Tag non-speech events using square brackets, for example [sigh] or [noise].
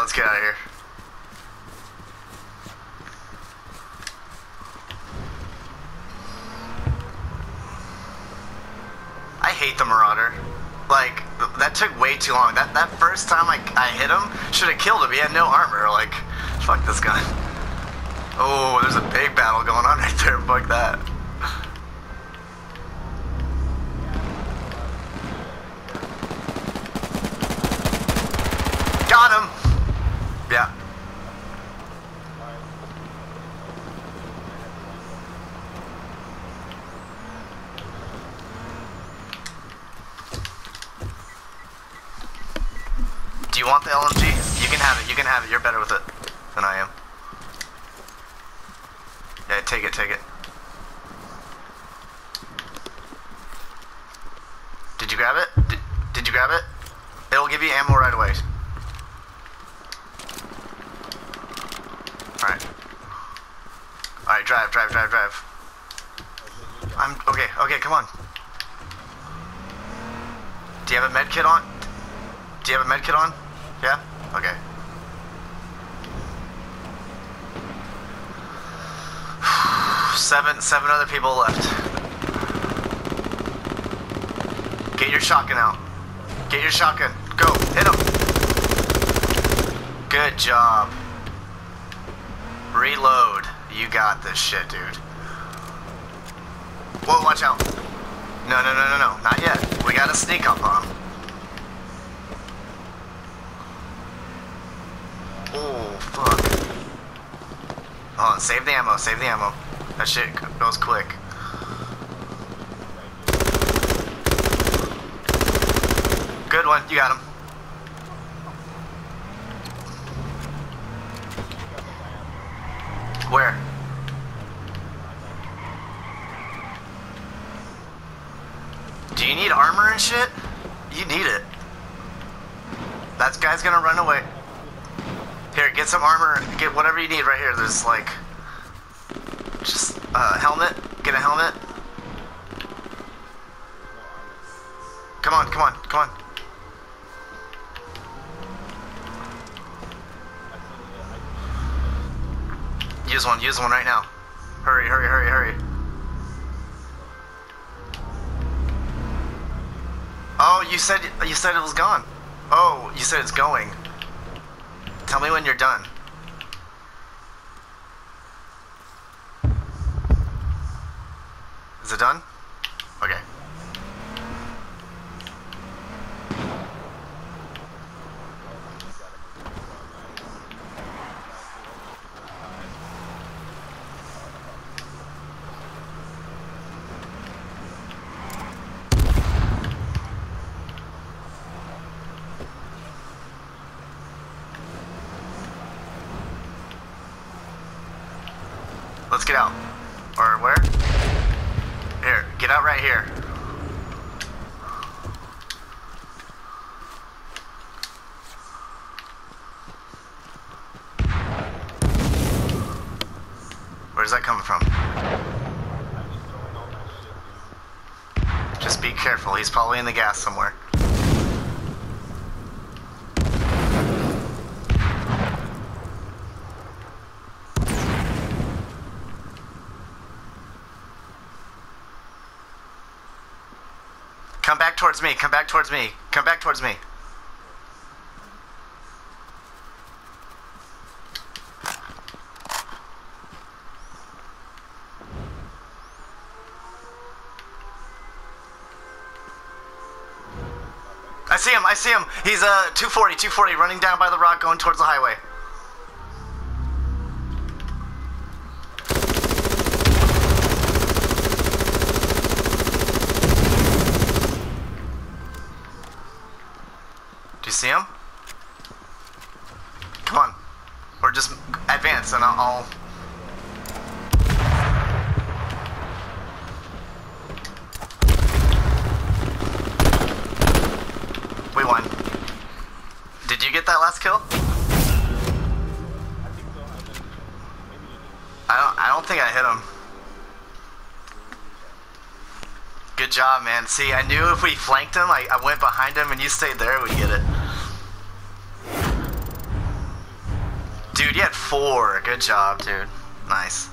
Alright, let's get out of here. I hate the Marauder. Like, that took way too long. That that first time I, I hit him, should have killed him. He had no armor. Like, fuck this guy. Oh, there's a big battle going on [laughs] right there. Fuck that. You want the LMG? You can have it, you can have it. You're better with it than I am. Yeah, take it, take it. Did you grab it? Did, did you grab it? It'll give you ammo right away. Alright. Alright, drive, drive, drive, drive. I'm okay, okay, come on. Do you have a med kit on? Do you have a med kit on? Yeah? Okay. Seven seven other people left. Get your shotgun out. Get your shotgun. Go. Hit him. Good job. Reload. You got this shit, dude. Whoa, watch out. No, no, no, no, no. Not yet. We gotta sneak up on him. Oh, fuck. Hold on, save the ammo, save the ammo. That shit goes quick. Good one, you got him. Where? Do you need armor and shit? You need it. That guy's gonna run away. Here, get some armor. Get whatever you need right here. There's like, just a uh, helmet. Get a helmet. Come on, come on, come on. Use one, use one right now. Hurry, hurry, hurry, hurry. Oh, you said you said it was gone. Oh, you said it's going. Tell me when you're done. Is it done? Okay. Let's get out. Or where? Here, get out right here. Where's that coming from? Just be careful, he's probably in the gas somewhere. Come back towards me, come back towards me, come back towards me. I see him, I see him. He's uh 240, 240, running down by the rock going towards the highway. You see him? Come on. Or just advance and I'll... We won. Did you get that last kill? I don't, I don't think I hit him. Good job, man. See, I knew if we flanked him, I, I went behind him and you stayed there, we'd get it. Dude, you had four. Good job, dude. Nice.